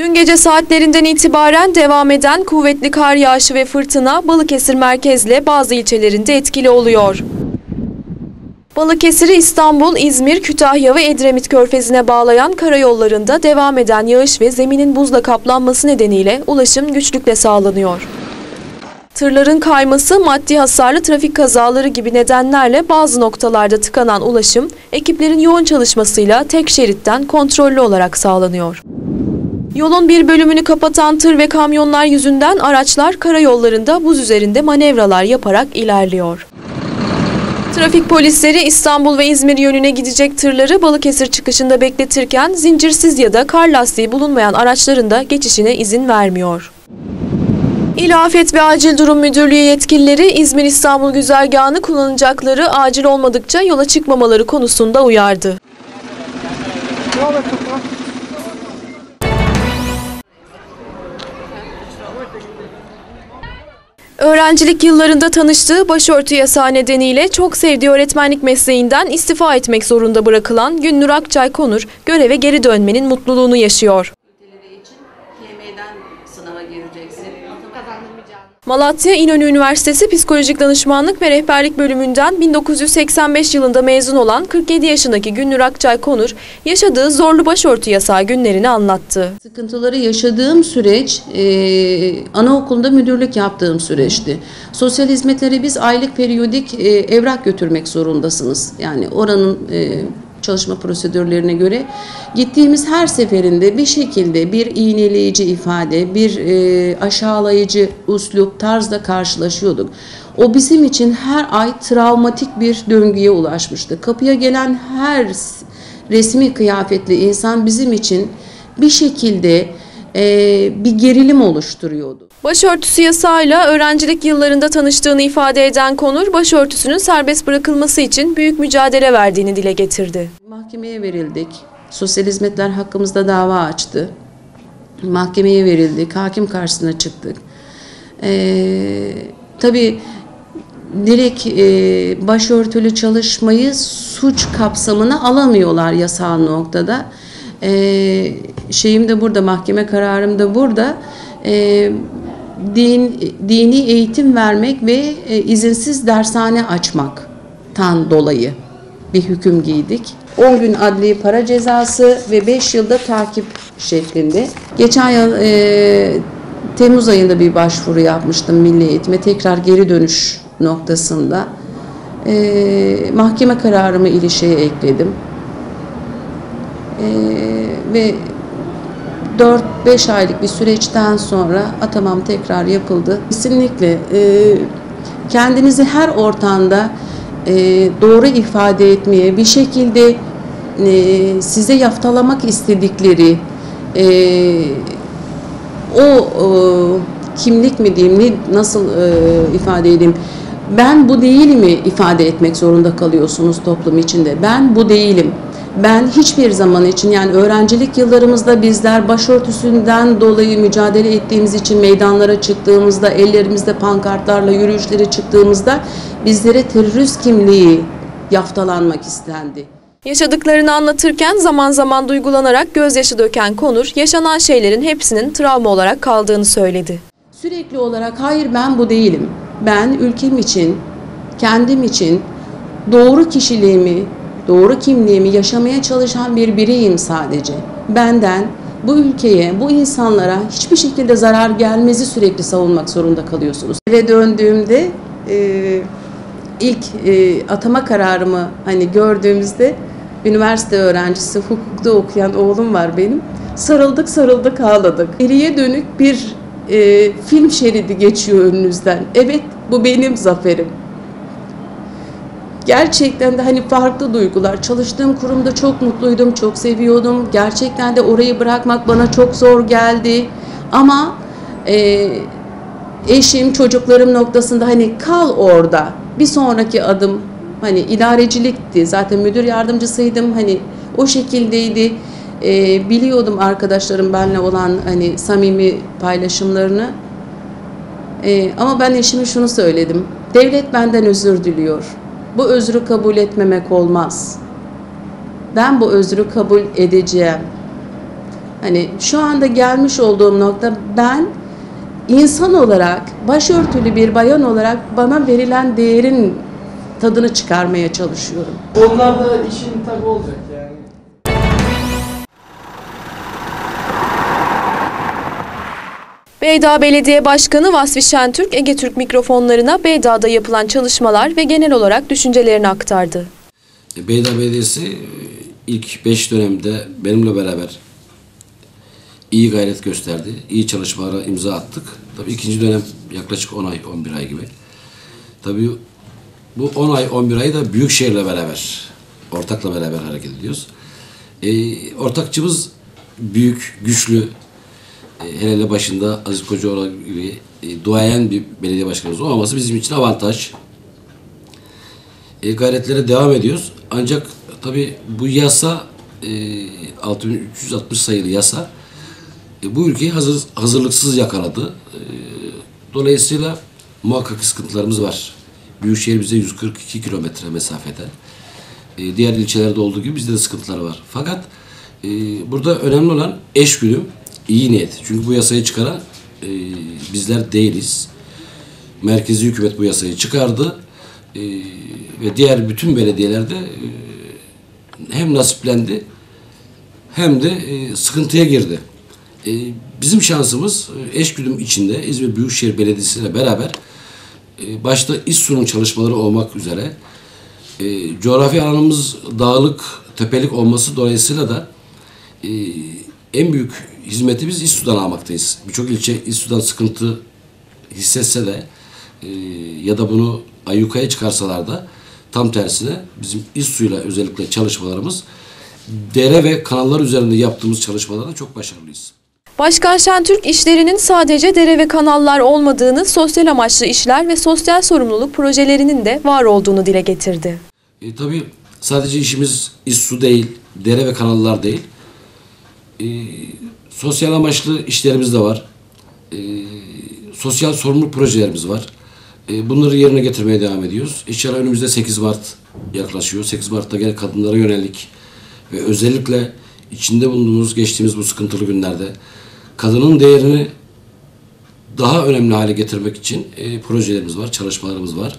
Dün gece saatlerinden itibaren devam eden kuvvetli kar yağışı ve fırtına Balıkesir merkezle bazı ilçelerinde etkili oluyor. Balıkesir'i İstanbul, İzmir, Kütahya ve Edremit körfezine bağlayan karayollarında devam eden yağış ve zeminin buzla kaplanması nedeniyle ulaşım güçlükle sağlanıyor. Tırların kayması, maddi hasarlı trafik kazaları gibi nedenlerle bazı noktalarda tıkanan ulaşım, ekiplerin yoğun çalışmasıyla tek şeritten kontrollü olarak sağlanıyor. Yolun bir bölümünü kapatan tır ve kamyonlar yüzünden araçlar karayollarında buz üzerinde manevralar yaparak ilerliyor. Trafik polisleri İstanbul ve İzmir yönüne gidecek tırları Balıkesir çıkışında bekletirken zincirsiz ya da kar lastiği bulunmayan araçların da geçişine izin vermiyor. İl Afet ve Acil Durum Müdürlüğü yetkilileri İzmir İstanbul güzergahını kullanacakları acil olmadıkça yola çıkmamaları konusunda uyardı. Öğrencilik yıllarında tanıştığı başörtü yasağı nedeniyle çok sevdiği öğretmenlik mesleğinden istifa etmek zorunda bırakılan Günnur Akçay Konur göreve geri dönmenin mutluluğunu yaşıyor. Malatya İnönü Üniversitesi Psikolojik Danışmanlık ve Rehberlik bölümünden 1985 yılında mezun olan 47 yaşındaki Günnur Akçay Konur, yaşadığı zorlu başörtü yasağı günlerini anlattı. Sıkıntıları yaşadığım süreç e, anaokulunda müdürlük yaptığım süreçti. Sosyal hizmetlere biz aylık periyodik e, evrak götürmek zorundasınız. Yani oranın e, çalışma prosedürlerine göre gittiğimiz her seferinde bir şekilde bir iğneleyici ifade, bir e, aşağılayıcı uslup, tarzda karşılaşıyorduk. O bizim için her ay travmatik bir döngüye ulaşmıştı. Kapıya gelen her resmi kıyafetli insan bizim için bir şekilde e, bir gerilim oluşturuyordu. Başörtüsü yasağıyla öğrencilik yıllarında tanıştığını ifade eden Konur, başörtüsünün serbest bırakılması için büyük mücadele verdiğini dile getirdi. Mahkemeye verildik. Sosyal hizmetler hakkımızda dava açtı. Mahkemeye verildik. Hakim karşısına çıktık. Ee, tabii direkt e, başörtülü çalışmayı suç kapsamına alamıyorlar yasal noktada. Ee, şeyim de burada, mahkeme kararım da burada. Ee, din, dini eğitim vermek ve e, izinsiz dershane açmaktan dolayı bir hüküm giydik. 10 gün adli para cezası ve 5 yılda takip şeklinde. Geçen yıl e, Temmuz ayında bir başvuru yapmıştım Milli Eğitim'e tekrar geri dönüş noktasında. E, mahkeme kararımı ilişiğe ekledim. E, ve 4-5 aylık bir süreçten sonra atamam tekrar yapıldı. Kesinlikle e, kendinizi her ortamda e, doğru ifade etmeye, bir şekilde e, size yaftalamak istedikleri e, o e, kimlik mi diyeyim, ne, nasıl e, ifade edeyim, ben bu değilimi ifade etmek zorunda kalıyorsunuz toplum içinde. Ben bu değilim. Ben hiçbir zaman için yani öğrencilik yıllarımızda bizler başörtüsünden dolayı mücadele ettiğimiz için meydanlara çıktığımızda, ellerimizde pankartlarla yürüyüşlere çıktığımızda bizlere terörist kimliği yaftalanmak istendi. Yaşadıklarını anlatırken zaman zaman duygulanarak gözyaşı döken Konur, yaşanan şeylerin hepsinin travma olarak kaldığını söyledi. Sürekli olarak hayır ben bu değilim. Ben ülkem için, kendim için doğru kişiliğimi, doğru kimliğimi yaşamaya çalışan bir bireyim sadece. Benden bu ülkeye, bu insanlara hiçbir şekilde zarar gelmezi sürekli savunmak zorunda kalıyorsunuz. Eve döndüğümde e, ilk e, atama kararımı hani gördüğümüzde üniversite öğrencisi, hukukta okuyan oğlum var benim. Sarıldık sarıldık ağladık. Geriye dönük bir e, film şeridi geçiyor önünüzden. Evet bu benim zaferim gerçekten de hani farklı duygular. Çalıştığım kurumda çok mutluydum, çok seviyordum. Gerçekten de orayı bırakmak bana çok zor geldi. Ama e, eşim, çocuklarım noktasında hani kal orada. Bir sonraki adım hani idarecilikti. Zaten müdür yardımcısıydım. Hani o şekildeydi. E, biliyordum arkadaşlarım benimle olan hani samimi paylaşımlarını. E, ama ben eşime şunu söyledim. Devlet benden özür diliyor. Bu özrü kabul etmemek olmaz. Ben bu özrü kabul edeceğim. Hani şu anda gelmiş olduğum nokta ben insan olarak, başörtülü bir bayan olarak bana verilen değerin tadını çıkarmaya çalışıyorum. Onlar da işin tabi olacak Beyda Belediye Başkanı Vasfi Şentürk, Ege Türk mikrofonlarına Beyda'da yapılan çalışmalar ve genel olarak düşüncelerini aktardı. Beyda Belediyesi e, ilk 5 dönemde benimle beraber iyi gayret gösterdi. İyi çalışmalara imza attık. Tabii ikinci dönem yaklaşık 10 ay, 11 ay gibi. Tabii bu 10 ay, 11 ay da Büyükşehir'le beraber, ortakla beraber hareket ediyoruz. E, ortakçımız büyük, güçlü, e, hele hele başında Aziz Kocaoğlu gibi e, duayen bir belediye başkanımız olmaması bizim için avantaj e, gayretlere devam ediyoruz. Ancak tabi bu yasa e, 6360 sayılı yasa e, bu ülkeyi hazır, hazırlıksız yakaladı. E, dolayısıyla muhakkak sıkıntılarımız var. Büyükşehir bize 142 kilometre mesafede. E, diğer ilçelerde olduğu gibi bizde de sıkıntılar var. Fakat e, burada önemli olan eşgüdüm, iyi niyet. Çünkü bu yasayı çıkaran e, bizler değiliz. Merkezi hükümet bu yasayı çıkardı. E, ve diğer bütün belediyelerde e, hem nasiplendi hem de e, sıkıntıya girdi. E, bizim şansımız e, eşgüdüm içinde İzmir Büyükşehir Belediyesi ile beraber e, başta İSSU'nun çalışmaları olmak üzere e, coğrafi alanımız dağlık, tepelik olması dolayısıyla da e, en büyük hizmeti biz İSSU'dan almaktayız. Birçok ilçe İSSU'dan sıkıntı hissetse de e, ya da bunu ayyukaya çıkarsalar da tam tersine bizim İSSU'yla özellikle çalışmalarımız dere ve kanallar üzerinde yaptığımız çalışmalarda çok başarılıyız. Başkan Şentürk işlerinin sadece dere ve kanallar olmadığını, sosyal amaçlı işler ve sosyal sorumluluk projelerinin de var olduğunu dile getirdi. E, tabii sadece işimiz İSSU değil, dere ve kanallar değil. E, sosyal amaçlı işlerimiz de var. E, sosyal sorumluluk projelerimiz var. E, bunları yerine getirmeye devam ediyoruz. İnşallah önümüzde 8 Mart yaklaşıyor. 8 Mart'ta gene kadınlara yönelik ve özellikle içinde bulunduğumuz geçtiğimiz bu sıkıntılı günlerde kadının değerini daha önemli hale getirmek için e, projelerimiz var, çalışmalarımız var.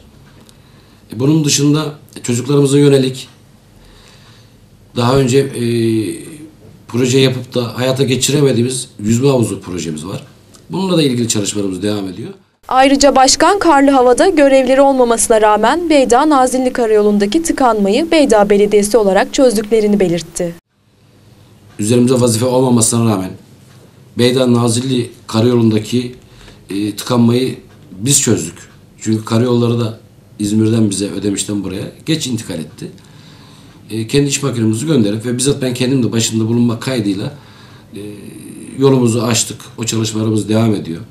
E, Bunun dışında çocuklarımıza yönelik daha önce e, proje yapıp da hayata geçiremediğimiz yüzme havuzu projemiz var. Bununla da ilgili çalışmalarımız devam ediyor. Ayrıca başkan karlı havada görevleri olmamasına rağmen Beyda Nazilli Karayolu'ndaki tıkanmayı Beyda Belediyesi olarak çözdüklerini belirtti. Üzerimize vazife olmamasına rağmen Beydan Nazilli karayolundaki e, tıkanmayı biz çözdük. Çünkü karayolları da İzmir'den bize Ödemiş'ten buraya geç intikal etti. E, kendi iş makinemizi gönderip ve bizzat ben kendim de başında bulunmak kaydıyla e, yolumuzu açtık. O çalışmalarımız devam ediyor.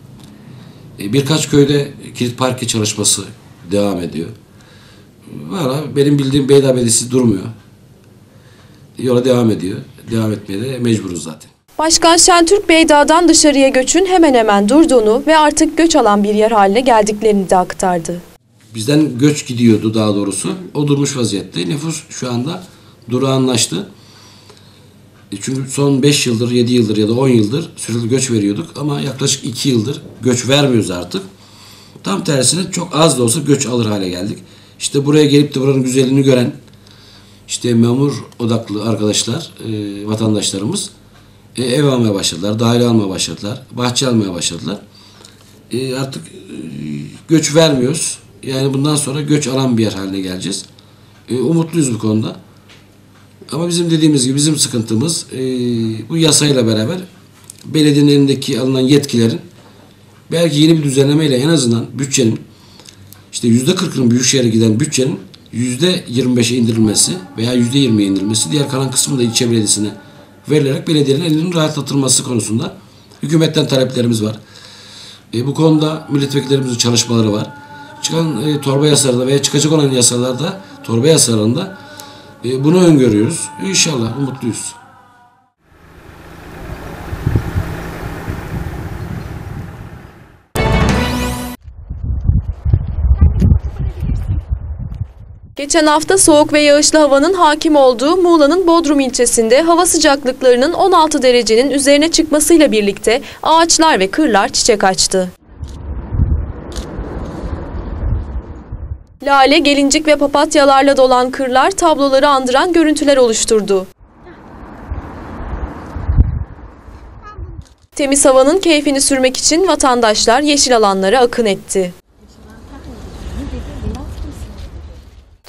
E, birkaç köyde kilit parke çalışması devam ediyor. Valla benim bildiğim Beyda Belediyesi durmuyor. Yola devam ediyor. Devam etmeye de mecburuz zaten. Başkan Şentürk Beyda'dan dışarıya göçün hemen hemen durduğunu ve artık göç alan bir yer haline geldiklerini de aktardı. Bizden göç gidiyordu daha doğrusu. O durmuş vaziyette. Nüfus şu anda durağanlaştı. E Çünkü son 5 yıldır, 7 yıldır ya da 10 yıldır sürekli göç veriyorduk ama yaklaşık 2 yıldır göç vermiyoruz artık. Tam tersine çok az da olsa göç alır hale geldik. İşte buraya gelip de buranın güzelliğini gören işte memur odaklı arkadaşlar, e, vatandaşlarımız e, ev almaya başladılar, daire almaya başladılar, bahçe almaya başladılar. E, artık e, göç vermiyoruz. Yani bundan sonra göç alan bir yer haline geleceğiz. E, umutluyuz bu konuda. Ama bizim dediğimiz gibi bizim sıkıntımız e, bu yasayla beraber belediyenin elindeki alınan yetkilerin belki yeni bir düzenlemeyle en azından bütçenin işte yüzde kırkının büyükşehire giden bütçenin yüzde yirmi beşe indirilmesi veya yüzde yirmiye indirilmesi diğer kalan kısmı da ilçe belediyesine verilerek belediyenin elinin rahatlatılması konusunda hükümetten taleplerimiz var. E, bu konuda milletvekillerimizin çalışmaları var. Çıkan e, torba yasalarında veya çıkacak olan yasalarda, torba yasalarında e, bunu öngörüyoruz. İnşallah umutluyuz. Geçen hafta soğuk ve yağışlı havanın hakim olduğu Muğla'nın Bodrum ilçesinde hava sıcaklıklarının 16 derecenin üzerine çıkmasıyla birlikte ağaçlar ve kırlar çiçek açtı. Lale, gelincik ve papatyalarla dolan kırlar tabloları andıran görüntüler oluşturdu. Temiz havanın keyfini sürmek için vatandaşlar yeşil alanlara akın etti.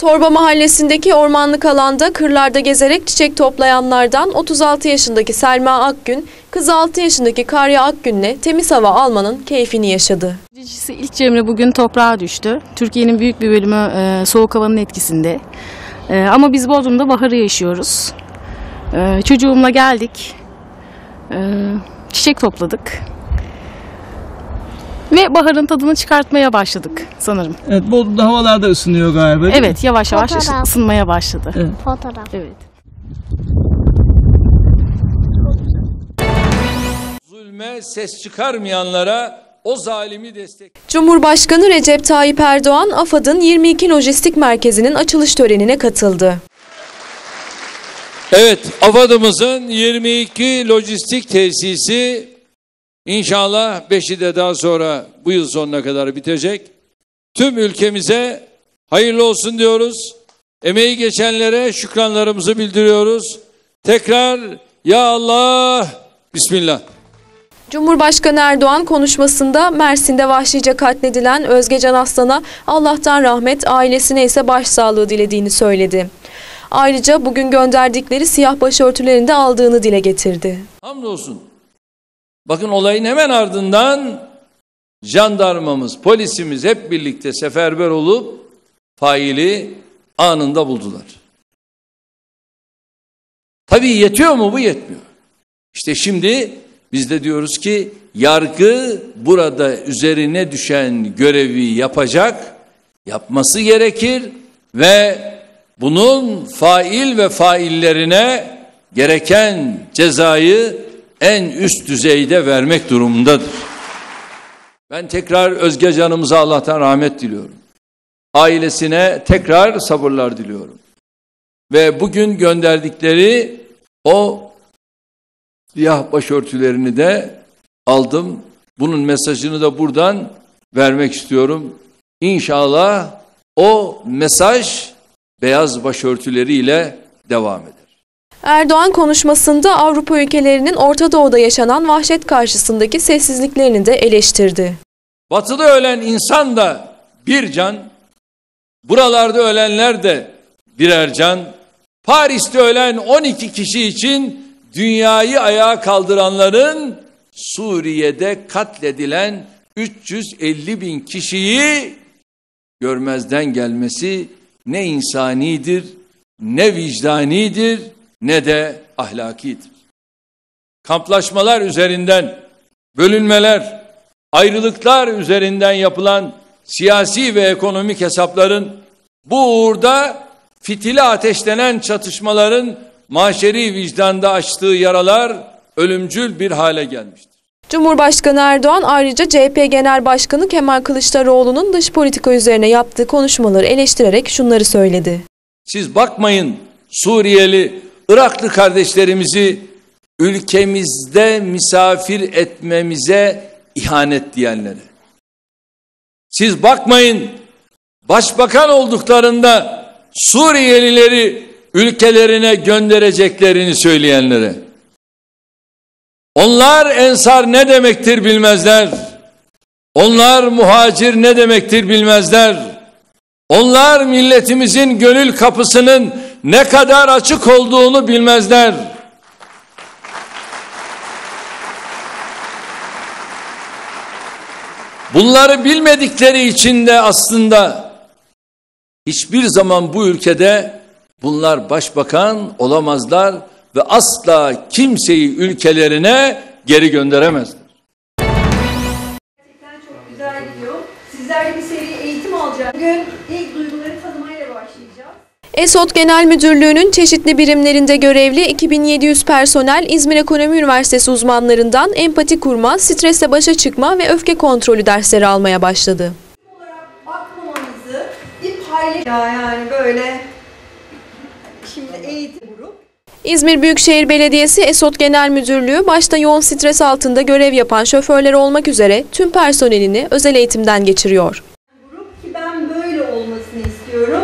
Torba mahallesindeki ormanlık alanda kırlarda gezerek çiçek toplayanlardan 36 yaşındaki Selma Akgün, kızı 6 yaşındaki Karya Akgün'le temiz hava almanın keyfini yaşadı. Birincisi ilk Cemre bugün toprağa düştü. Türkiye'nin büyük bir bölümü e, soğuk havanın etkisinde. E, ama biz Bodrum'da baharı yaşıyoruz. E, çocuğumla geldik. E, çiçek topladık. Ve baharın tadını çıkartmaya başladık sanırım. Evet Bodrum'da havalar da ısınıyor galiba değil mi? Evet yavaş yavaş Fotoğraf. ısınmaya başladı. Fotoğraf. Evet. zulme ses çıkarmayanlara o zalimi destek. Cumhurbaşkanı Recep Tayyip Erdoğan, AFAD'ın 22 lojistik merkezinin açılış törenine katıldı. Evet, AFAD'ımızın 22 lojistik tesisi inşallah 5'i de daha sonra bu yıl sonuna kadar bitecek. Tüm ülkemize hayırlı olsun diyoruz. Emeği geçenlere şükranlarımızı bildiriyoruz. Tekrar ya Allah, Bismillah. Cumhurbaşkanı Erdoğan konuşmasında Mersin'de vahşice katledilen Özge Can Aslan'a Allah'tan rahmet, ailesine ise başsağlığı dilediğini söyledi. Ayrıca bugün gönderdikleri siyah başörtülerini de aldığını dile getirdi. Hamdolsun. Bakın olayın hemen ardından jandarmamız, polisimiz hep birlikte seferber olup faili anında buldular. Tabii yetiyor mu bu? Yetmiyor. İşte şimdi biz de diyoruz ki yargı burada üzerine düşen görevi yapacak, yapması gerekir ve bunun fail ve faillerine gereken cezayı en üst düzeyde vermek durumundadır. Ben tekrar Özge canımıza Allah'tan rahmet diliyorum. Ailesine tekrar sabırlar diliyorum. Ve bugün gönderdikleri o siyah başörtülerini de aldım. Bunun mesajını da buradan vermek istiyorum. İnşallah o mesaj beyaz başörtüleriyle devam eder. Erdoğan konuşmasında Avrupa ülkelerinin Orta Doğu'da yaşanan vahşet karşısındaki sessizliklerini de eleştirdi. Batıda ölen insan da bir can, buralarda ölenler de birer can. Paris'te ölen 12 kişi için dünyayı ayağa kaldıranların Suriye'de katledilen 350 bin kişiyi görmezden gelmesi ne insanidir, ne vicdanidir, ne de ahlakidir. Kamplaşmalar üzerinden, bölünmeler, ayrılıklar üzerinden yapılan siyasi ve ekonomik hesapların bu uğurda fitili ateşlenen çatışmaların maşeri vicdanda açtığı yaralar ölümcül bir hale gelmiştir. Cumhurbaşkanı Erdoğan ayrıca CHP Genel Başkanı Kemal Kılıçdaroğlu'nun dış politika üzerine yaptığı konuşmaları eleştirerek şunları söyledi. Siz bakmayın Suriyeli, Iraklı kardeşlerimizi ülkemizde misafir etmemize ihanet diyenlere. Siz bakmayın başbakan olduklarında Suriyelileri ülkelerine göndereceklerini söyleyenlere. Onlar ensar ne demektir bilmezler. Onlar muhacir ne demektir bilmezler. Onlar milletimizin gönül kapısının ne kadar açık olduğunu bilmezler. Bunları bilmedikleri için de aslında hiçbir zaman bu ülkede bunlar başbakan olamazlar ve asla kimseyi ülkelerine geri gönderemezler. Gerçekten çok güzel gidiyor. Sizlerle bir seri eğitim alacağız. Bugün ilk başlayacağız. ESOT Genel Müdürlüğü'nün çeşitli birimlerinde görevli 2700 personel İzmir Ekonomi Üniversitesi uzmanlarından empati kurma, stresle başa çıkma ve öfke kontrolü dersleri almaya başladı. olarak bakmamanızı, bir aile ya yani böyle şimdi eğitim grup. İzmir Büyükşehir Belediyesi Esot Genel Müdürlüğü başta yoğun stres altında görev yapan şoförler olmak üzere tüm personelini özel eğitimden geçiriyor. grup ki ben böyle olmasını istiyorum.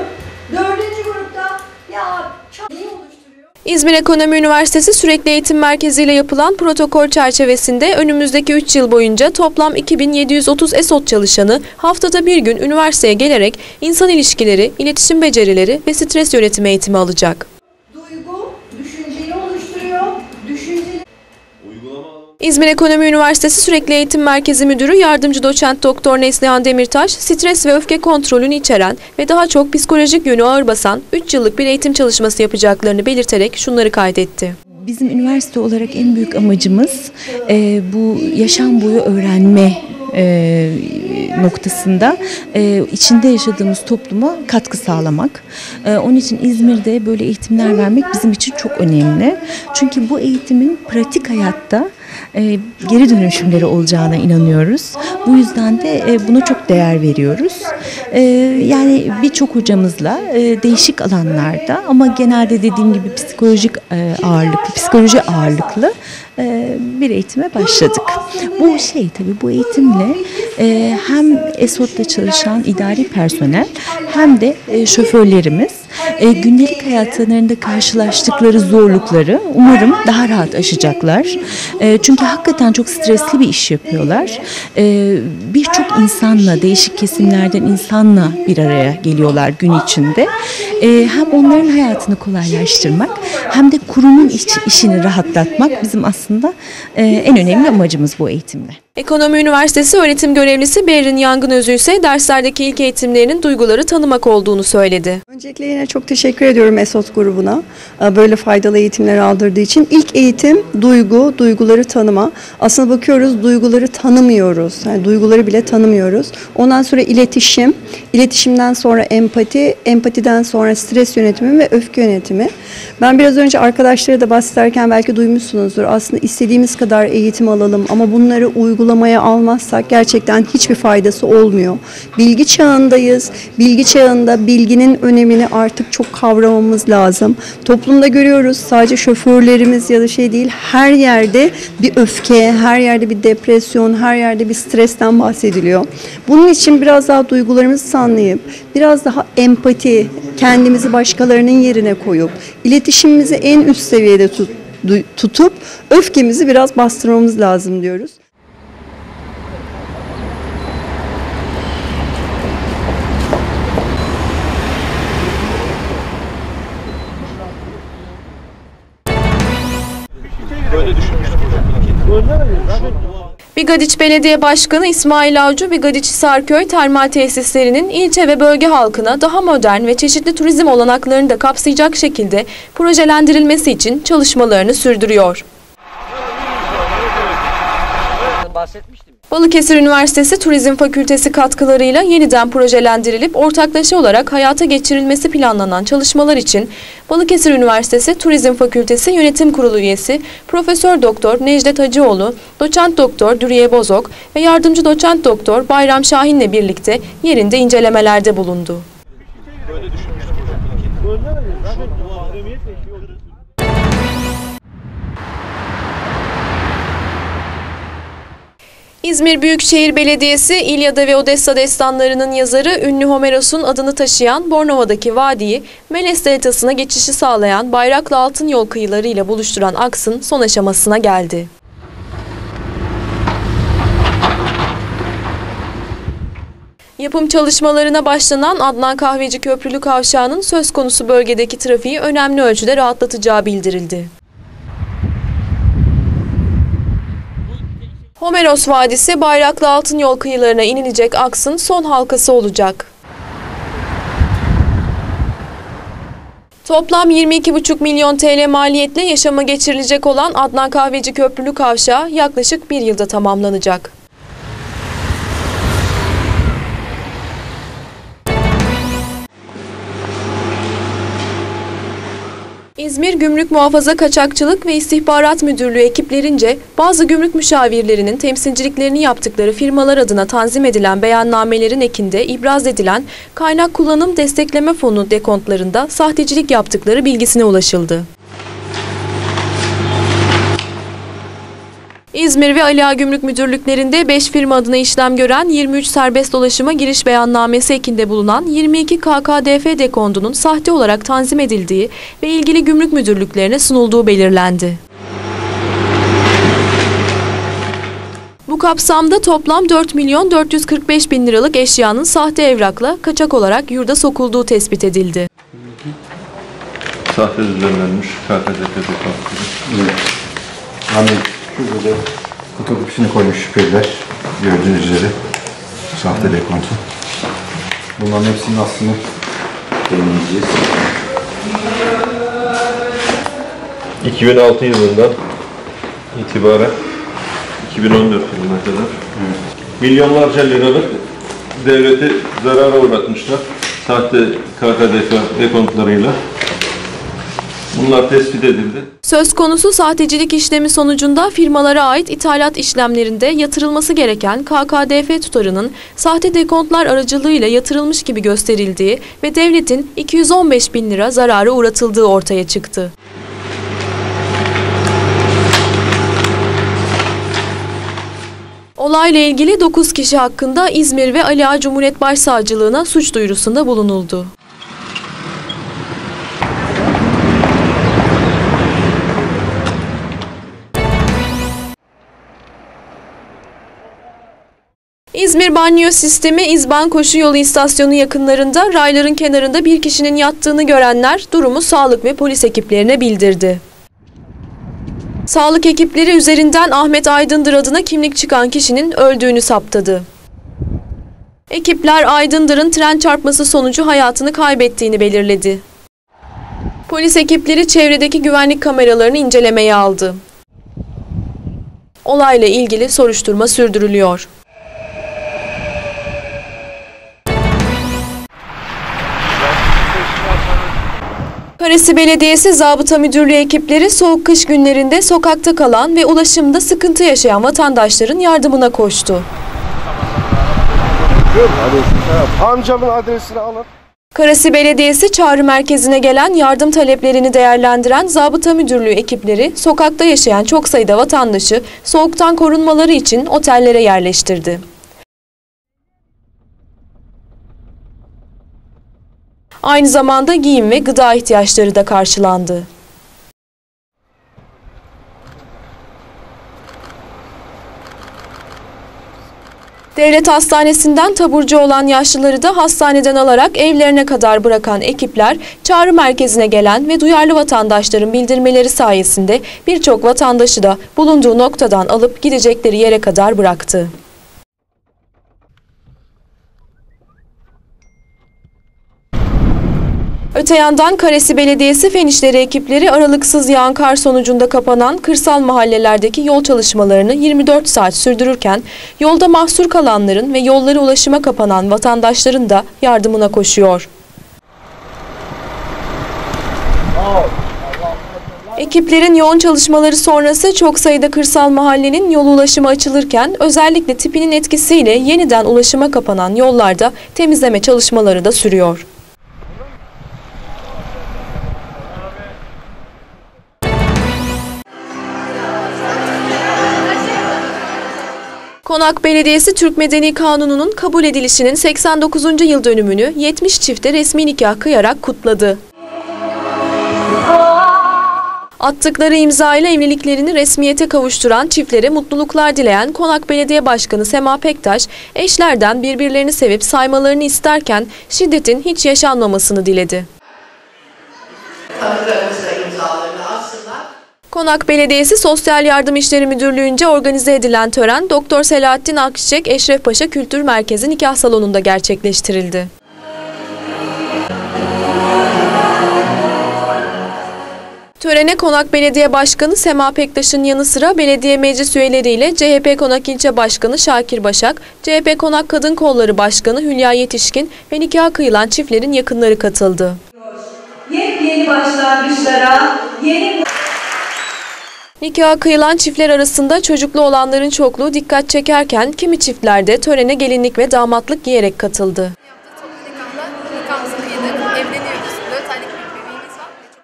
Dördüncü grupta ya çok neyi oluşturuyor? İzmir Ekonomi Üniversitesi Sürekli Eğitim Merkezi ile yapılan protokol çerçevesinde önümüzdeki 3 yıl boyunca toplam 2730 ESOT çalışanı haftada bir gün üniversiteye gelerek insan ilişkileri, iletişim becerileri ve stres yönetimi eğitimi alacak. İzmir Ekonomi Üniversitesi Sürekli Eğitim Merkezi Müdürü Yardımcı Doçent Doktor Neslihan Demirtaş, stres ve öfke kontrolünü içeren ve daha çok psikolojik yönü ağır basan 3 yıllık bir eğitim çalışması yapacaklarını belirterek şunları kaydetti. Bizim üniversite olarak en büyük amacımız e, bu yaşam boyu öğrenme e, noktasında e, içinde yaşadığımız topluma katkı sağlamak. E, onun için İzmir'de böyle eğitimler vermek bizim için çok önemli. Çünkü bu eğitimin pratik hayatta e, geri dönüşümleri olacağına inanıyoruz. Bu yüzden de e, buna çok değer veriyoruz. E, yani birçok hocamızla e, değişik alanlarda ama genelde dediğim gibi psikolojik e, ağırlıklı, psikoloji ağırlıklı e, bir eğitime başladık. Bu şey tabii bu eğitimle e, hem ESOT'ta çalışan idari personel hem de e, şoförlerimiz e, gündelik hayatlarında karşılaştıkları zorlukları umarım daha rahat aşacaklar. E, çünkü hakikaten çok stresli bir iş yapıyorlar. E, Birçok insanla, değişik kesimlerden insanla bir araya geliyorlar gün içinde. E, hem onların hayatını kolaylaştırmak hem de kurumun iş, işini rahatlatmak bizim aslında e, en önemli amacımız bu eğitimle. Ekonomi Üniversitesi öğretim görevlisi Berrin Yangın Özü ise derslerdeki ilk eğitimlerinin duyguları tanımak olduğunu söyledi. Öncelikle yine çok teşekkür ediyorum ESOT grubuna e, böyle faydalı eğitimler aldırdığı için. İlk eğitim duygu, duyguları tanıma. Aslında bakıyoruz duyguları tanımıyoruz. Yani duyguları bile tanımıyoruz. Ondan sonra iletişim, iletişimden sonra empati, empatiden sonra stres yönetimi ve öfke yönetimi. Ben biraz önce arkadaşlara da bahsederken belki duymuşsunuzdur. Aslında istediğimiz kadar eğitim alalım ama bunları uygulamaya almazsak gerçekten hiçbir faydası olmuyor. Bilgi çağındayız. Bilgi çağında bilginin önemini artık çok kavramamız lazım. Toplumda görüyoruz sadece şoförlerimiz ya da şey değil her yerde bir öfke, her yerde bir depresyon, her yerde bir stresten bahsediliyor. Bunun için biraz daha duygularımızı anlayıp biraz daha empati, kendimizi başkalarının yerine koyup iletişimimizi en üst seviyede tut, tutup öfkemizi biraz bastırmamız lazım diyoruz. Bigadiç Belediye Başkanı İsmail Avcı, Bigadiç Hisarköy termal tesislerinin ilçe ve bölge halkına daha modern ve çeşitli turizm olanaklarını da kapsayacak şekilde projelendirilmesi için çalışmalarını sürdürüyor. Balıkesir Üniversitesi Turizm Fakültesi katkılarıyla yeniden projelendirilip ortaklaşa olarak hayata geçirilmesi planlanan çalışmalar için Balıkesir Üniversitesi Turizm Fakültesi Yönetim Kurulu üyesi Profesör Doktor Necdet Hacıoğlu, Doçent Doktor Dürüye Bozok ve Yardımcı Doçent Doktor Bayram Şahin'le birlikte yerinde incelemelerde bulundu. İzmir Büyükşehir Belediyesi İlyada ve Odessa destanlarının yazarı ünlü Homeros'un adını taşıyan Bornova'daki vadiyi Meles Deltası'na geçişi sağlayan Bayraklı Altın Yol kıyıları ile buluşturan aksın son aşamasına geldi. Yapım çalışmalarına başlanan Adnan Kahveci Köprülü Kavşağı'nın söz konusu bölgedeki trafiği önemli ölçüde rahatlatacağı bildirildi. Homeros Vadisi Bayraklı Altın Yol kıyılarına inilecek aksın son halkası olacak. Toplam 22,5 milyon TL maliyetle yaşama geçirilecek olan Adnan Kahveci Köprülü Kavşağı yaklaşık bir yılda tamamlanacak. İzmir Gümrük Muhafaza Kaçakçılık ve İstihbarat Müdürlüğü ekiplerince bazı gümrük müşavirlerinin temsilciliklerini yaptıkları firmalar adına tanzim edilen beyannamelerin ekinde ibraz edilen kaynak kullanım destekleme fonu dekontlarında sahtecilik yaptıkları bilgisine ulaşıldı. İzmir ve Ali Ağa Gümrük Müdürlüklerinde 5 firma adına işlem gören 23 serbest dolaşıma giriş beyannamesi ekinde bulunan 22 KKDF dekondunun sahte olarak tanzim edildiği ve ilgili gümrük müdürlüklerine sunulduğu belirlendi. Bu kapsamda toplam 4 milyon 445 bin liralık eşyanın sahte evrakla kaçak olarak yurda sokulduğu tespit edildi. Sahte düzenlenmiş KKDP dekontları. Evet. Hani şurada da fotokopisini koymuş şüpheliler. Gördüğünüz üzere. Sahte dekontu. Bunların hepsinin aslını deneyeceğiz. 2006 yılından itibaren 2014 yılına kadar milyonlarca liralık devleti zarara uğratmışlar. Sahte KKDP dekontlarıyla. Bunlar tespit edildi. Söz konusu sahtecilik işlemi sonucunda firmalara ait ithalat işlemlerinde yatırılması gereken KKDF tutarının sahte dekontlar aracılığıyla yatırılmış gibi gösterildiği ve devletin 215 bin lira zarara uğratıldığı ortaya çıktı. Olayla ilgili 9 kişi hakkında İzmir ve Ali Ağa Cumhuriyet Başsavcılığına suç duyurusunda bulunuldu. İzmir banyo sistemi İzban Koşu Yolu istasyonu yakınlarında rayların kenarında bir kişinin yattığını görenler durumu sağlık ve polis ekiplerine bildirdi. Sağlık ekipleri üzerinden Ahmet Aydındır adına kimlik çıkan kişinin öldüğünü saptadı. Ekipler Aydındır'ın tren çarpması sonucu hayatını kaybettiğini belirledi. Polis ekipleri çevredeki güvenlik kameralarını incelemeye aldı. Olayla ilgili soruşturma sürdürülüyor. Karesi Belediyesi Zabıta Müdürlüğü ekipleri soğuk kış günlerinde sokakta kalan ve ulaşımda sıkıntı yaşayan vatandaşların yardımına koştu. Amcamın adresini alın. Karasi Belediyesi çağrı merkezine gelen yardım taleplerini değerlendiren Zabıta Müdürlüğü ekipleri sokakta yaşayan çok sayıda vatandaşı soğuktan korunmaları için otellere yerleştirdi. Aynı zamanda giyim ve gıda ihtiyaçları da karşılandı. Devlet hastanesinden taburcu olan yaşlıları da hastaneden alarak evlerine kadar bırakan ekipler çağrı merkezine gelen ve duyarlı vatandaşların bildirmeleri sayesinde birçok vatandaşı da bulunduğu noktadan alıp gidecekleri yere kadar bıraktı. Öte yandan Karesi Belediyesi Fen İşleri ekipleri aralıksız yağan kar sonucunda kapanan kırsal mahallelerdeki yol çalışmalarını 24 saat sürdürürken yolda mahsur kalanların ve yolları ulaşıma kapanan vatandaşların da yardımına koşuyor. Ekiplerin yoğun çalışmaları sonrası çok sayıda kırsal mahallenin yol ulaşıma açılırken özellikle tipinin etkisiyle yeniden ulaşıma kapanan yollarda temizleme çalışmaları da sürüyor. Konak Belediyesi Türk Medeni Kanunu'nun kabul edilişinin 89. yıl dönümünü 70 çifte resmi nikah kıyarak kutladı. Attıkları imza ile evliliklerini resmiyete kavuşturan çiftlere mutluluklar dileyen Konak Belediye Başkanı Sema Pektaş, eşlerden birbirlerini sevip saymalarını isterken şiddetin hiç yaşanmamasını diledi. Tanıklarımızla imzalarını. Konak Belediyesi Sosyal Yardım İşleri Müdürlüğü'nce organize edilen tören Doktor Selahattin Akçiçek Eşref Paşa Kültür Merkezi nikah salonunda gerçekleştirildi. Törene Konak Belediye Başkanı Sema Pektaş'ın yanı sıra belediye meclis üyeleriyle CHP Konak İlçe Başkanı Şakir Başak, CHP Konak Kadın Kolları Başkanı Hülya Yetişkin ve nikah kıyılan çiftlerin yakınları katıldı. Yepyeni yeni başlangıçlara, yeni Nikaha kıyılan çiftler arasında çocuklu olanların çokluğu dikkat çekerken kimi çiftlerde törene gelinlik ve damatlık giyerek katıldı.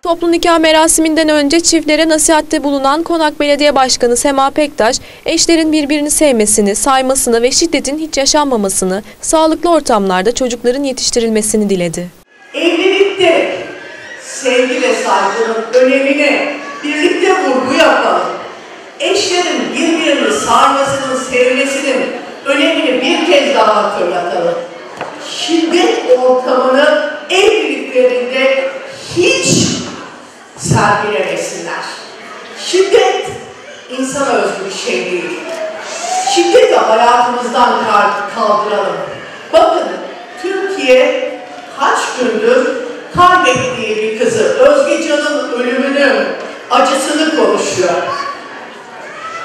Toplu nikah merasiminden önce çiftlere nasihatte bulunan Konak Belediye Başkanı Sema Pektaş, eşlerin birbirini sevmesini, saymasını ve şiddetin hiç yaşanmamasını, sağlıklı ortamlarda çocukların yetiştirilmesini diledi. Evlilikte sevgi ve saygının önemine birlikte vurgu yapalım. Eşlerin birbirini sarmasının, sevmesinin önemini bir kez daha hatırlatalım. Şiddet ortamını evliliklerinde hiç sergilemesinler. Şiddet insana özgü bir şey değil. Şiddeti hayatımızdan kal- kaldıralım. Bakın Türkiye kaç gündür kaybettiği bir kızı, Özge Can'ın ölümünün acısını konuşuyor.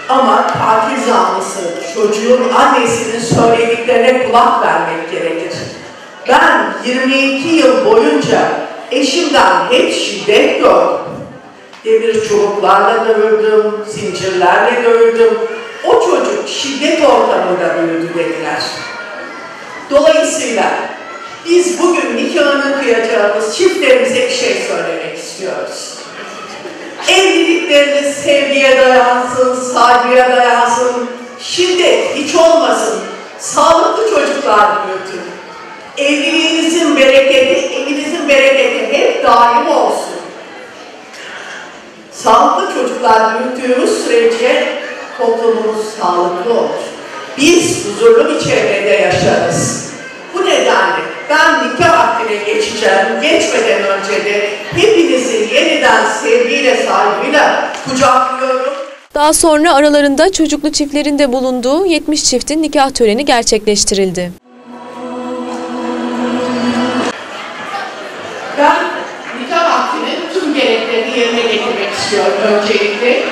Ama katil zanlısı, çocuğun annesinin söylediklerine kulak vermek gerekir. Ben 22 yıl boyunca eşimden hep şiddet gördüm. Demir çubuklarla dövüldüm, zincirlerle dövüldüm. O çocuk şiddet ortamında büyüdü dediler. Dolayısıyla biz bugün nikahını kıyacağımız çiftlerimize bir şey söylemek istiyoruz. Evlilikleriniz sevgiye dayansın, saygıya dayansın, şiddet hiç olmasın, sağlıklı çocuklar büyütün. Evliliğinizin bereketi, evinizin bereketi hep daim olsun. Sağlıklı çocuklar büyüttüğümüz sürece toplumumuz sağlıklı olur. Biz huzurlu bir çevrede yaşarız. Bu nedenle ben nikah akdine geçeceğim. Geçmeden önce de hepinizi yeniden sevgiyle, saygıyla kucaklıyorum. Daha sonra aralarında çocuklu çiftlerin de bulunduğu 70 çiftin nikah töreni gerçekleştirildi. Ben nikah akdinin tüm gereklerini yerine getirmek istiyorum öncelikle.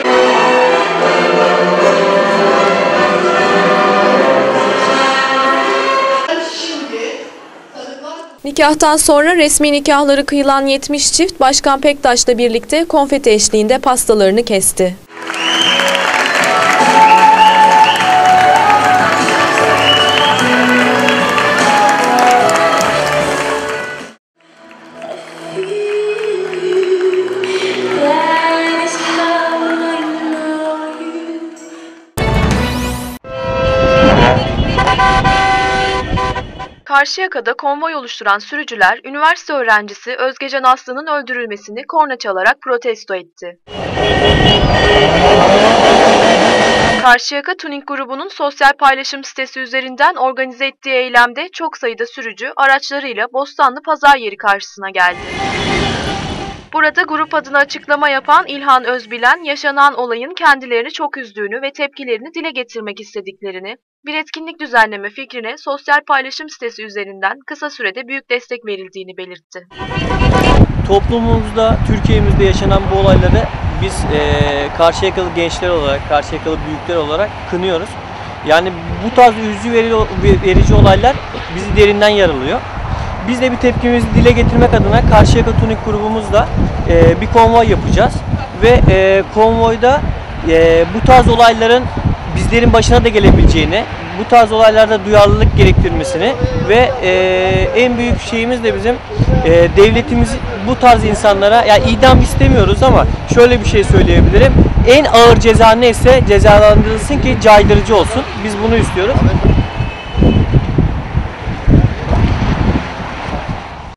Nikahtan sonra resmi nikahları kıyılan 70 çift Başkan Pektaş'la birlikte konfeti eşliğinde pastalarını kesti. Karşıyaka'da konvoy oluşturan sürücüler, üniversite öğrencisi Özgecan Aslı'nın öldürülmesini korna çalarak protesto etti. Karşıyaka Tuning grubunun sosyal paylaşım sitesi üzerinden organize ettiği eylemde çok sayıda sürücü araçlarıyla Bostanlı Pazar Yeri karşısına geldi. Burada grup adına açıklama yapan İlhan Özbilen, yaşanan olayın kendilerini çok üzdüğünü ve tepkilerini dile getirmek istediklerini, bir etkinlik düzenleme fikrine sosyal paylaşım sitesi üzerinden kısa sürede büyük destek verildiğini belirtti. Toplumumuzda, Türkiye'mizde yaşanan bu olayları biz eee Karşıyakalı gençler olarak, Karşıyakalı büyükler olarak kınıyoruz. Yani bu tarz üzücü veri- verici olaylar bizi derinden yaralıyor. Biz de bir tepkimizi dile getirmek adına Karşıyaka Tunik grubumuzla eee, bir konvoy yapacağız. Ve eee, konvoyda eee, bu tarz olayların bizlerin başına da gelebileceğini, bu tarz olaylarda duyarlılık gerektirmesini ve eee, en büyük şeyimiz de bizim eee devletimiz bu tarz insanlara ya idam istemiyoruz ama şöyle bir şey söyleyebilirim. En ağır ceza neyse cezalandırılsın ki caydırıcı olsun. Biz bunu istiyoruz.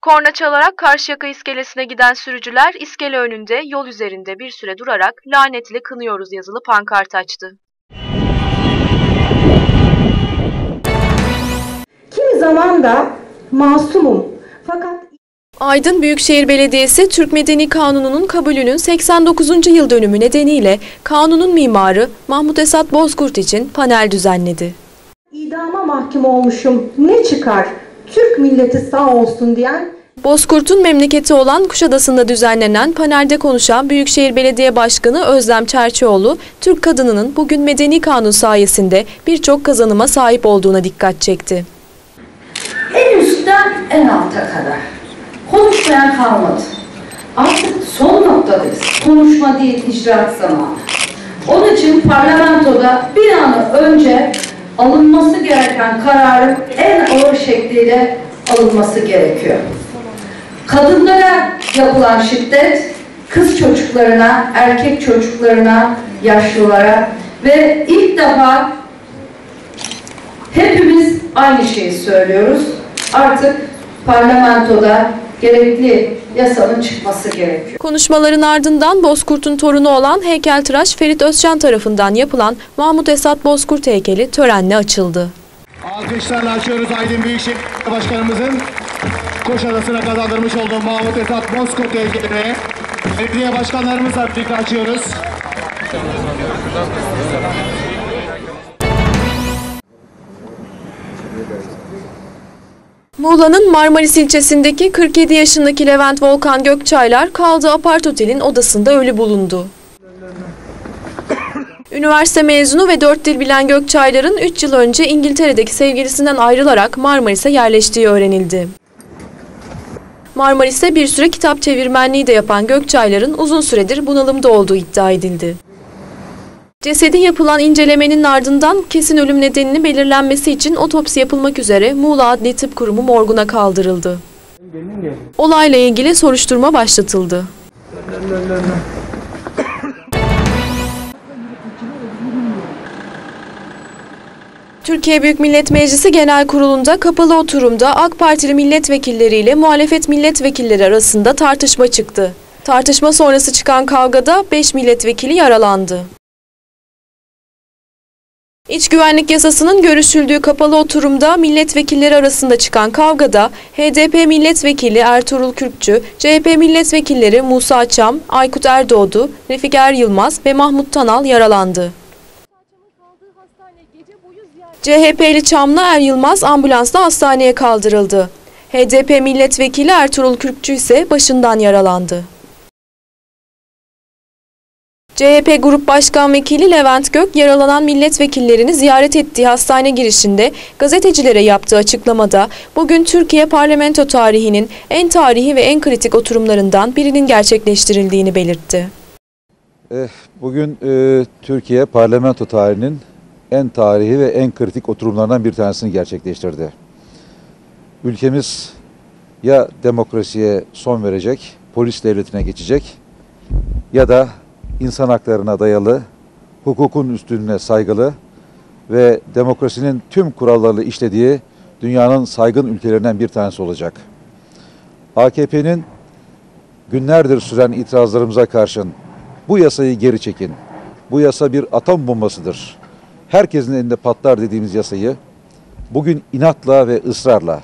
Korna çalarak Karşıyaka iskelesine giden sürücüler iskele önünde yol üzerinde bir süre durarak lanetle kınıyoruz yazılı pankart açtı. Kimi zaman da masumum. Fakat Aydın Büyükşehir Belediyesi Türk Medeni Kanunu'nun kabulünün 89. yıl dönümü nedeniyle kanunun mimarı Mahmut Esat Bozkurt için panel düzenledi. idama mahkum olmuşum. Ne çıkar? Türk milleti sağ olsun diyen Bozkurt'un memleketi olan Kuşadası'nda düzenlenen panelde konuşan Büyükşehir Belediye Başkanı Özlem Çerçioğlu, Türk kadınının bugün medeni kanun sayesinde birçok kazanıma sahip olduğuna dikkat çekti. En üstten en alta kadar. Konuşmayan kalmadı. artık son noktadayız. Konuşma değil, icraat zamanı. Onun için parlamentoda bir an önce alınması gereken kararın en ağır şekliyle alınması gerekiyor. Kadınlara yapılan şiddet, kız çocuklarına, erkek çocuklarına, yaşlılara ve ilk defa hepimiz aynı şeyi söylüyoruz. Artık parlamentoda gerekli yasanın çıkması gerekiyor. Konuşmaların ardından Bozkurt'un torunu olan heykeltıraş Ferit Özcan tarafından yapılan Mahmut Esat Bozkurt heykeli törenle açıldı. Alkışlarla açıyoruz Aydın Büyükşehir Başkanımızın Koşadası'na kazandırmış olduğu Mahmut Esat Bozkurt heykelini belediye başkanlarımızla birlikte açıyoruz. Muğla'nın Marmaris ilçesindeki 47 yaşındaki Levent Volkan Gökçaylar kaldığı apart otelin odasında ölü bulundu. Üniversite mezunu ve 4 dil bilen Gökçaylar'ın 3 yıl önce İngiltere'deki sevgilisinden ayrılarak Marmaris'e yerleştiği öğrenildi. Marmaris'te bir süre kitap çevirmenliği de yapan Gökçaylar'ın uzun süredir bunalımda olduğu iddia edildi. Cesedin yapılan incelemenin ardından kesin ölüm nedenini belirlenmesi için otopsi yapılmak üzere Muğla Adli Tıp Kurumu morguna kaldırıldı. Olayla ilgili soruşturma başlatıldı. Türkiye Büyük Millet Meclisi Genel Kurulu'nda kapalı oturumda AK Partili milletvekilleriyle muhalefet milletvekilleri arasında tartışma çıktı. Tartışma sonrası çıkan kavgada 5 milletvekili yaralandı. İç güvenlik yasasının görüşüldüğü kapalı oturumda milletvekilleri arasında çıkan kavgada HDP milletvekili Ertuğrul Kürkçü, CHP milletvekilleri Musa Çam, Aykut Erdoğdu, Refik Er Yılmaz ve Mahmut Tanal yaralandı. CHP'li Çamlı Er Yılmaz ambulansla hastaneye kaldırıldı. HDP milletvekili Ertuğrul Kürkçü ise başından yaralandı. CHP Grup Başkan Vekili Levent Gök yaralanan milletvekillerini ziyaret ettiği hastane girişinde gazetecilere yaptığı açıklamada bugün Türkiye parlamento tarihinin en tarihi ve en kritik oturumlarından birinin gerçekleştirildiğini belirtti. Eh, Bugün e, Türkiye parlamento tarihinin en tarihi ve en kritik oturumlarından bir tanesini gerçekleştirdi. Ülkemiz ya demokrasiye son verecek, polis devletine geçecek ya da insan haklarına dayalı, hukukun üstünlüğüne saygılı ve demokrasinin tüm kurallarını işlediği dünyanın saygın ülkelerinden bir tanesi olacak. AKP'nin günlerdir süren itirazlarımıza karşın bu yasayı geri çekin. Bu yasa bir atom bombasıdır. Herkesin elinde patlar dediğimiz yasayı bugün inatla ve ısrarla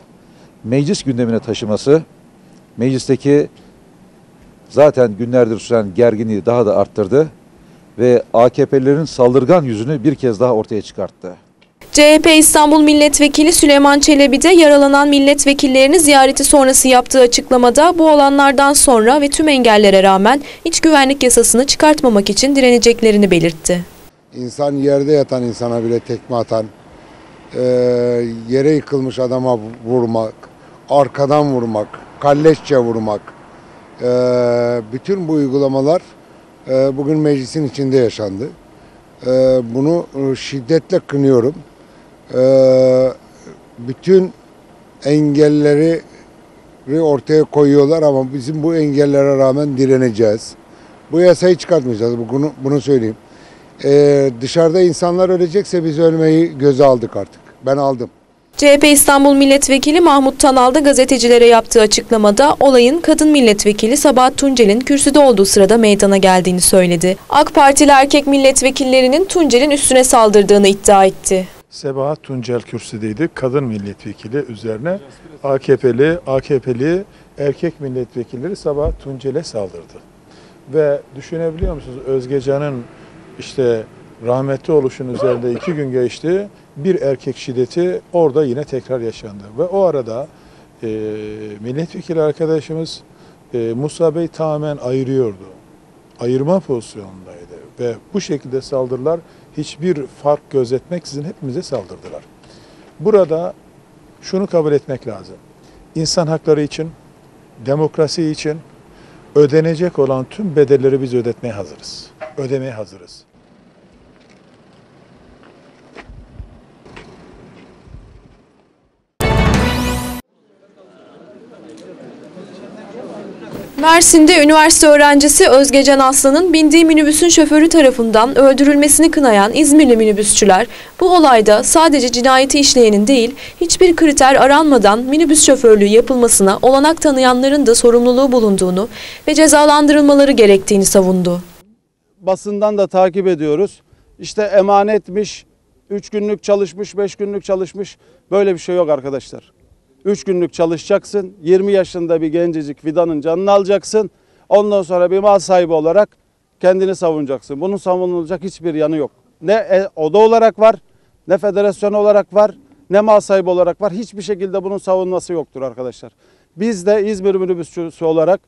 meclis gündemine taşıması meclisteki zaten günlerdir süren gerginliği daha da arttırdı ve AKP'lilerin saldırgan yüzünü bir kez daha ortaya çıkarttı. CHP İstanbul Milletvekili Süleyman Çelebi de yaralanan milletvekillerini ziyareti sonrası yaptığı açıklamada bu olanlardan sonra ve tüm engellere rağmen iç güvenlik yasasını çıkartmamak için direneceklerini belirtti. İnsan yerde yatan insana bile tekme atan, e, yere yıkılmış adama vurmak, arkadan vurmak, kalleşçe vurmak, e, bütün bu uygulamalar e, bugün meclisin içinde yaşandı. E, bunu e, şiddetle kınıyorum. E, bütün engelleri ortaya koyuyorlar ama bizim bu engellere rağmen direneceğiz. Bu yasayı çıkartmayacağız, bunu, bunu söyleyeyim. Ee, dışarıda insanlar ölecekse biz ölmeyi göze aldık artık. Ben aldım. CHP İstanbul Milletvekili Mahmut Tanal da gazetecilere yaptığı açıklamada olayın kadın milletvekili Sabahat Tuncel'in kürsüde olduğu sırada meydana geldiğini söyledi. AK Partili erkek milletvekillerinin Tuncel'in üstüne saldırdığını iddia etti. Sebahat Tuncel kürsüdeydi. Kadın milletvekili üzerine AKP'li, AKP'li erkek milletvekilleri Sabahat Tuncel'e saldırdı. Ve düşünebiliyor musunuz Özgecan'ın işte rahmetli oluşun üzerinde iki gün geçti. Bir erkek şiddeti orada yine tekrar yaşandı. Ve o arada e, milletvekili arkadaşımız e, Musa Bey tamamen ayırıyordu. Ayırma pozisyonundaydı. Ve bu şekilde saldırılar hiçbir fark gözetmeksizin hepimize saldırdılar. Burada şunu kabul etmek lazım. İnsan hakları için, demokrasi için, ödenecek olan tüm bedelleri biz ödetmeye hazırız. Ödemeye hazırız. Mersin'de üniversite öğrencisi Özgecan Aslan'ın bindiği minibüsün şoförü tarafından öldürülmesini kınayan İzmirli minibüsçüler bu olayda sadece cinayeti işleyenin değil hiçbir kriter aranmadan minibüs şoförlüğü yapılmasına olanak tanıyanların da sorumluluğu bulunduğunu ve cezalandırılmaları gerektiğini savundu. basından da takip ediyoruz. İşte emanetmiş, 3 günlük çalışmış, 5 günlük çalışmış. Böyle bir şey yok arkadaşlar. 3 günlük çalışacaksın. 20 yaşında bir gencecik fidanın canını alacaksın. Ondan sonra bir mal sahibi olarak kendini savunacaksın. Bunun savunulacak hiçbir yanı yok. Ne e, oda olarak var, ne federasyon olarak var, ne mal sahibi olarak var. Hiçbir şekilde bunun savunması yoktur arkadaşlar. Biz de İzmir minibüsçüsü olarak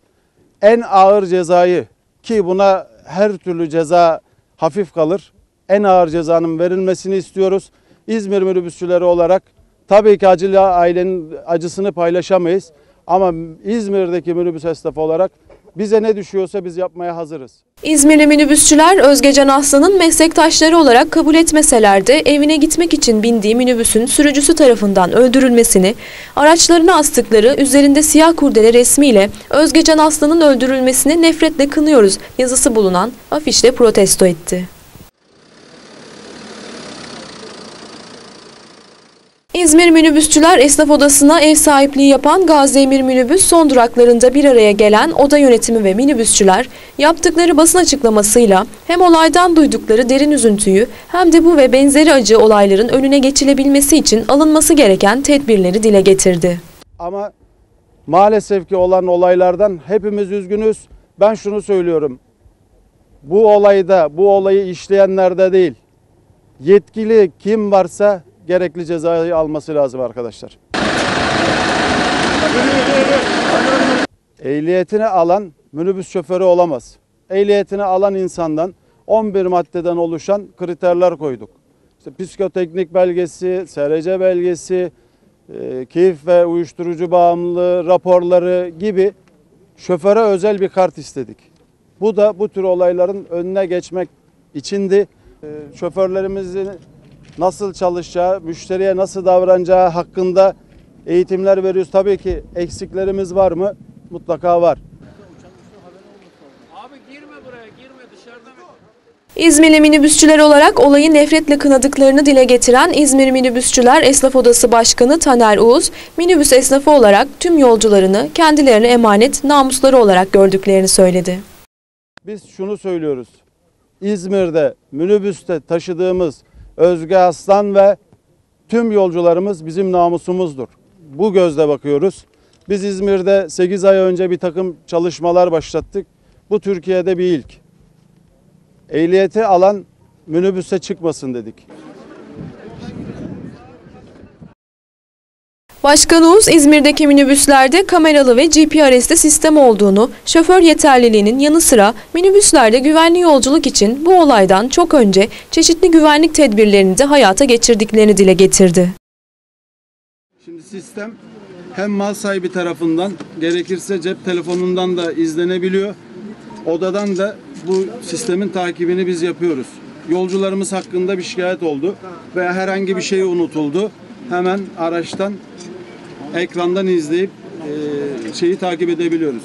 en ağır cezayı ki buna her türlü ceza hafif kalır. En ağır cezanın verilmesini istiyoruz. İzmir minibüsçüleri olarak tabii ki acılı ailenin acısını paylaşamayız. Ama İzmir'deki minibüs esnafı olarak bize ne düşüyorsa biz yapmaya hazırız. İzmirli minibüsçüler Özgecan Aslan'ın meslektaşları olarak kabul etmeseler de evine gitmek için bindiği minibüsün sürücüsü tarafından öldürülmesini, araçlarına astıkları üzerinde siyah kurdele resmiyle Özgecan Aslan'ın öldürülmesini nefretle kınıyoruz yazısı bulunan afişle protesto etti. İzmir Minibüsçüler Esnaf Odası'na ev sahipliği yapan Gazi Emir Minibüs son duraklarında bir araya gelen oda yönetimi ve minibüsçüler yaptıkları basın açıklamasıyla hem olaydan duydukları derin üzüntüyü hem de bu ve benzeri acı olayların önüne geçilebilmesi için alınması gereken tedbirleri dile getirdi. Ama maalesef ki olan olaylardan hepimiz üzgünüz. Ben şunu söylüyorum. Bu olayda, bu olayı işleyenlerde değil, yetkili kim varsa gerekli cezayı alması lazım arkadaşlar. Ehliyetini alan minibüs şoförü olamaz. Ehliyetini alan insandan 11 maddeden oluşan kriterler koyduk. İşte psikoteknik belgesi, SRC belgesi, e, keyif ve uyuşturucu bağımlılığı raporları gibi şoföre özel bir kart istedik. Bu da bu tür olayların önüne geçmek içindi. E, şoförlerimizin nasıl çalışacağı, müşteriye nasıl davranacağı hakkında eğitimler veriyoruz. Tabii ki eksiklerimiz var mı? Mutlaka var. İzmirli minibüsçüler olarak olayı nefretle kınadıklarını dile getiren İzmir Minibüsçüler Esnaf Odası Başkanı Taner Uğuz, minibüs esnafı olarak tüm yolcularını kendilerine emanet namusları olarak gördüklerini söyledi. Biz şunu söylüyoruz. İzmir'de minibüste taşıdığımız Özge Aslan ve tüm yolcularımız bizim namusumuzdur. Bu gözle bakıyoruz. Biz İzmir'de 8 ay önce bir takım çalışmalar başlattık. Bu Türkiye'de bir ilk. Ehliyeti alan minibüse çıkmasın dedik. Başkan Uğuz, İzmir'deki minibüslerde kameralı ve GPRS'li sistem olduğunu, şoför yeterliliğinin yanı sıra minibüslerde güvenli yolculuk için bu olaydan çok önce çeşitli güvenlik tedbirlerini de hayata geçirdiklerini dile getirdi. Şimdi sistem hem mal sahibi tarafından gerekirse cep telefonundan da izlenebiliyor. Odadan da bu sistemin takibini biz yapıyoruz. Yolcularımız hakkında bir şikayet oldu veya herhangi bir şey unutuldu. Hemen araçtan ekrandan izleyip e, şeyi takip edebiliyoruz.